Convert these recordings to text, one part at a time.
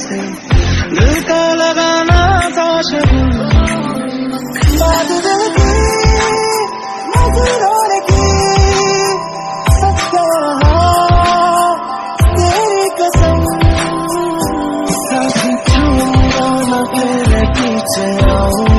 से। दिल का लगाना था शगुन बात दिल की, नज़रों की सच कह तेरी कसम। सच छूँगा न तेरे पीछे आऊँगा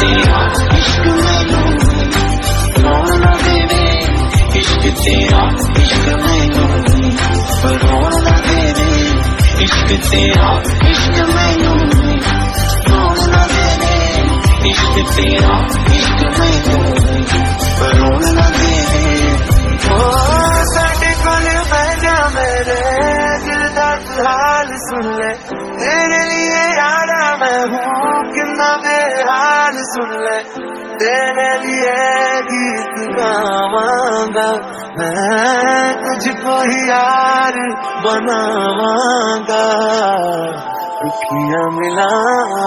तेरा इश्क मैनू रोन ना देवे इश्क तेरा इश्क मैनू रोन ना देवे इश्क तेरा इश्क मैनू हाल सुन ले। तेरे लिए आना मैं हूँ कितना बेहाल सुन ले। तेरे लिए गीत गावांगा मैं, तुझको ही यार बनावांगा। दुखियाँ मिलावांगा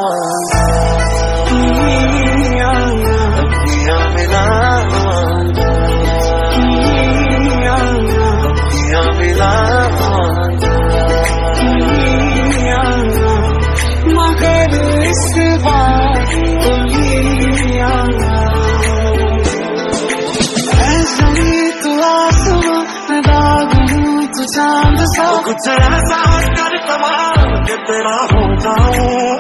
कुछ ऐसा कर कमाल के तेरा हो जाऊँ।